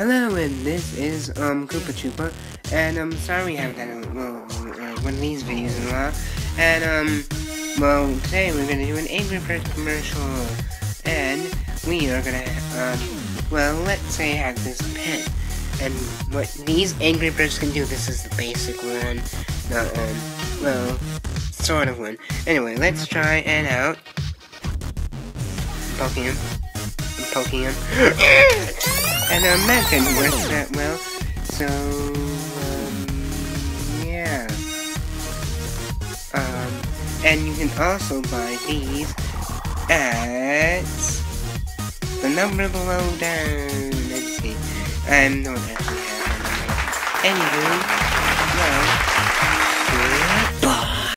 Hello, and this is um Koopa Troopa, and I'm sorry we haven't done uh, one of these videos in a while. And um, well, today we're gonna do an Angry Birds commercial, and we are gonna um, well, let's say I have this pen, and what these Angry Birds can do. This is the basic one, not um, well, sort of one. Anyway, let's try it out. Poking him. I'm poking him. And um, that didn't that well. So, um, yeah. Um, and you can also buy these at the number below down. Let's see. I don't actually have. Anywho,